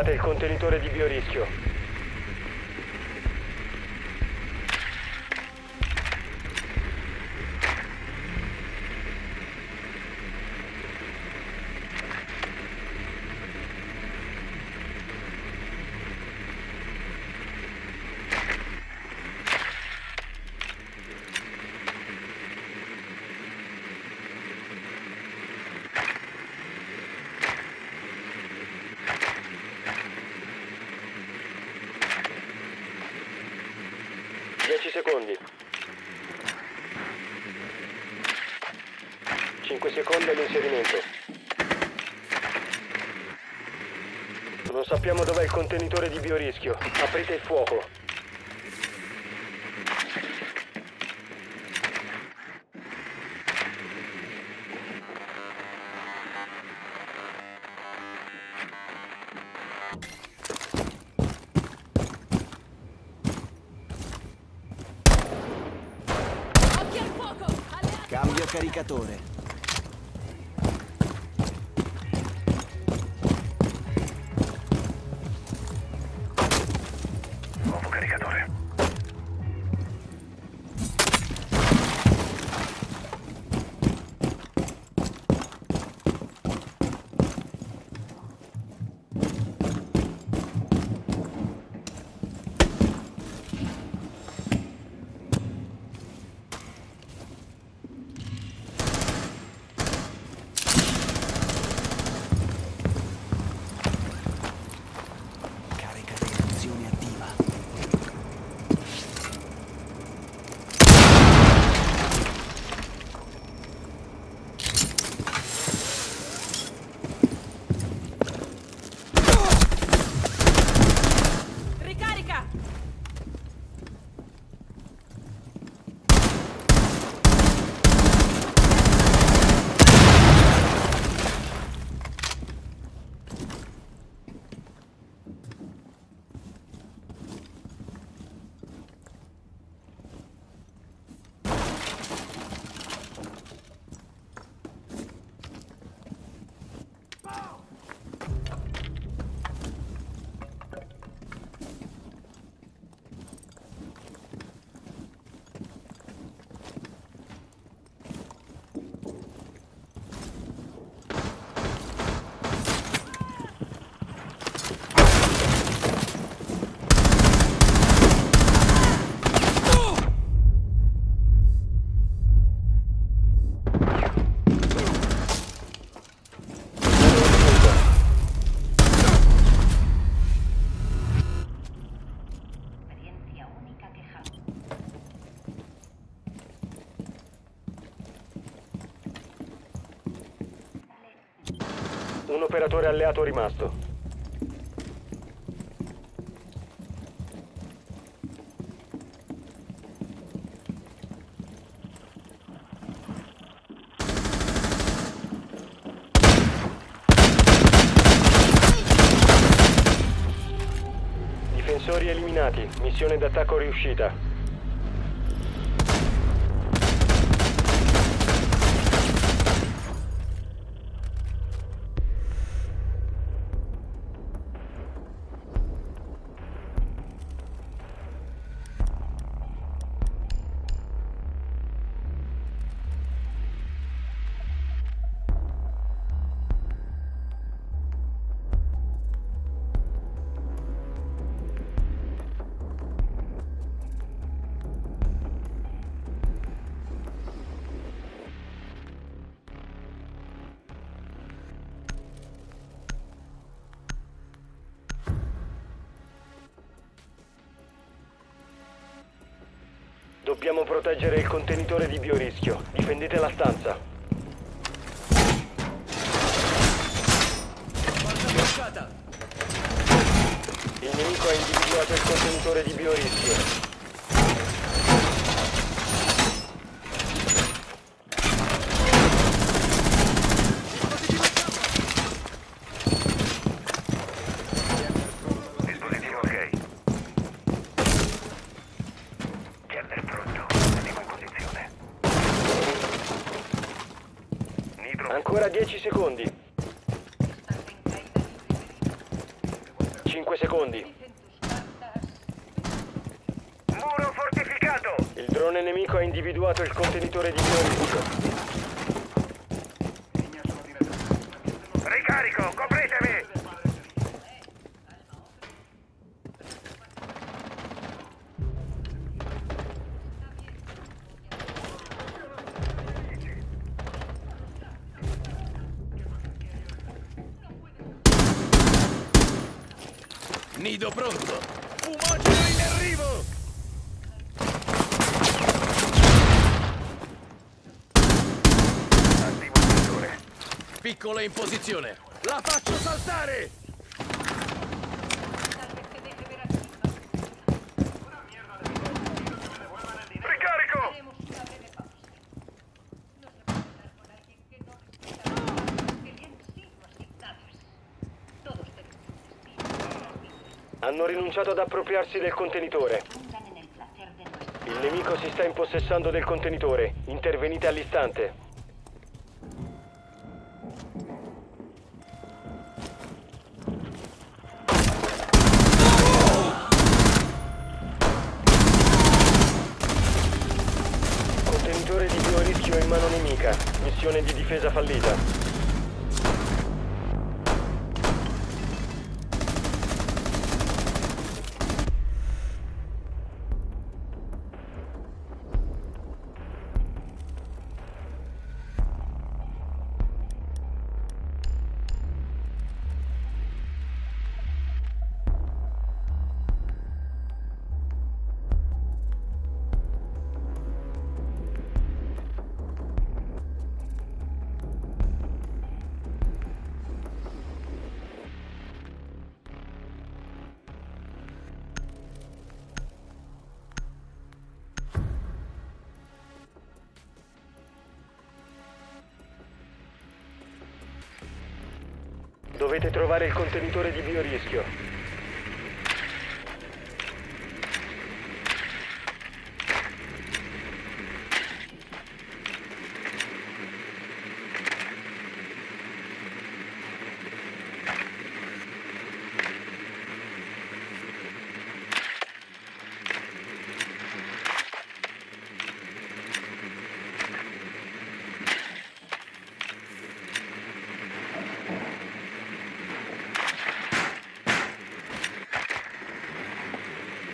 Trovate il contenitore di biorischio. Secondi. 5 secondi all'inserimento. Non sappiamo dov'è il contenitore di biorischio. Aprite il fuoco. Caricatore. Operatore alleato rimasto. Difensori eliminati. Missione d'attacco riuscita. Dobbiamo proteggere il contenitore di biorischio. Difendete la stanza. Il nemico ha individuato il contenitore di biorischio. Ancora 10 secondi. 5 secondi. Muro fortificato! Il drone nemico ha individuato il contenitore di biorischio. Nido pronto! Fumogeno in arrivo! Attivo il sensore. Piccolo in posizione! La faccio saltare! Hanno rinunciato ad appropriarsi del contenitore. Il nemico si sta impossessando del contenitore. Intervenite all'istante. Contenitore di biorischio in mano nemica. Missione di difesa fallita. Dovete trovare il contenitore di biorischio.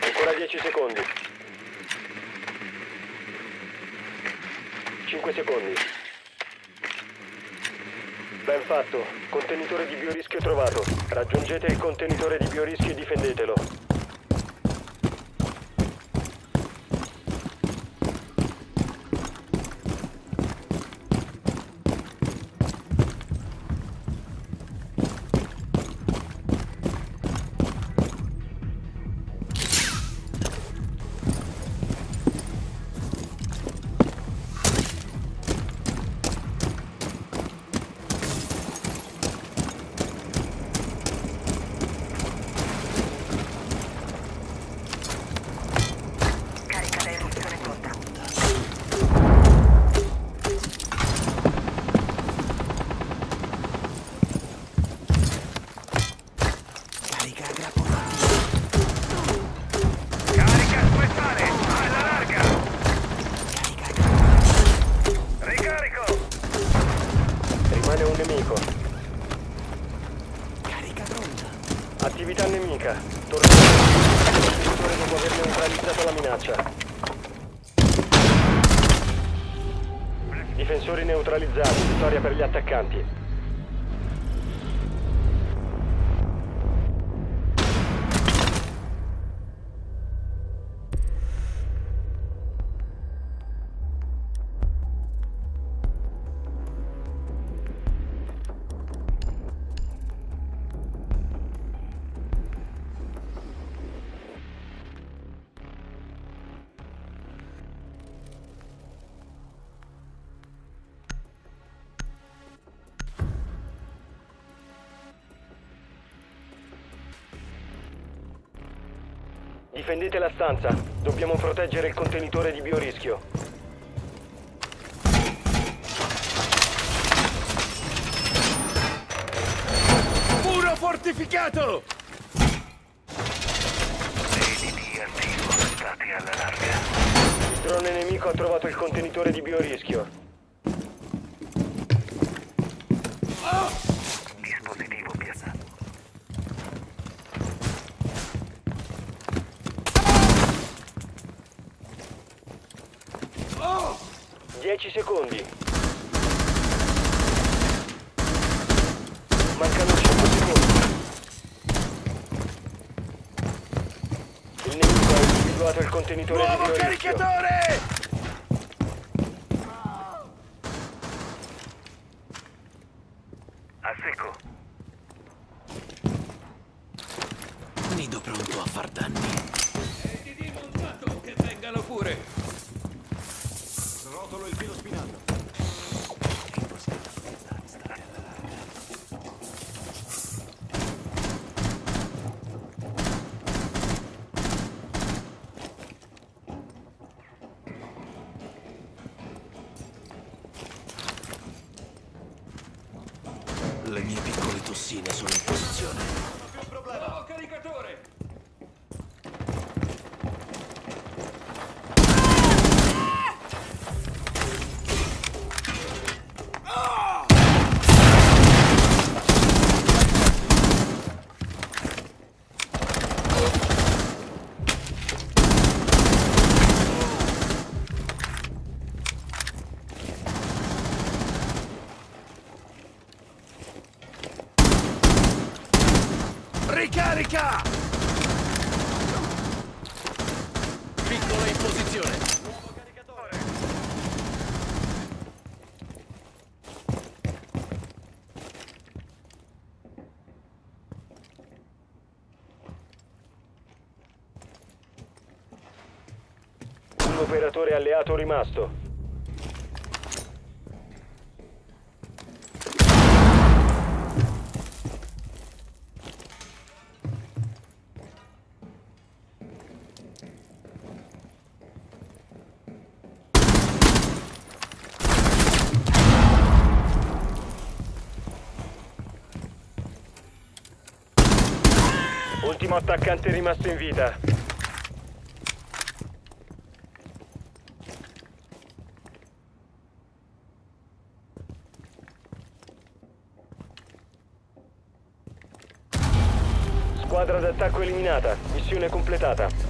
Ancora 10 secondi. 5 secondi. Ben fatto. Contenitore di biorischio trovato. Raggiungete il contenitore di biorischio e difendetelo. Neutralizzato la minaccia. Difensori neutralizzati. Vittoria per gli attaccanti. Difendete la stanza. Dobbiamo proteggere il contenitore di biorischio. Muro fortificato! Vedi attivo, state alla larga. Il drone nemico ha trovato il contenitore di biorischio. Secondi. Mancano 5 secondi. Il nemico ha individuato il contenitore di Nuovo biorischio. caricatore! Operatore alleato rimasto. Ultimo attaccante rimasto in vita. Squadra d'attacco eliminata. Missione completata.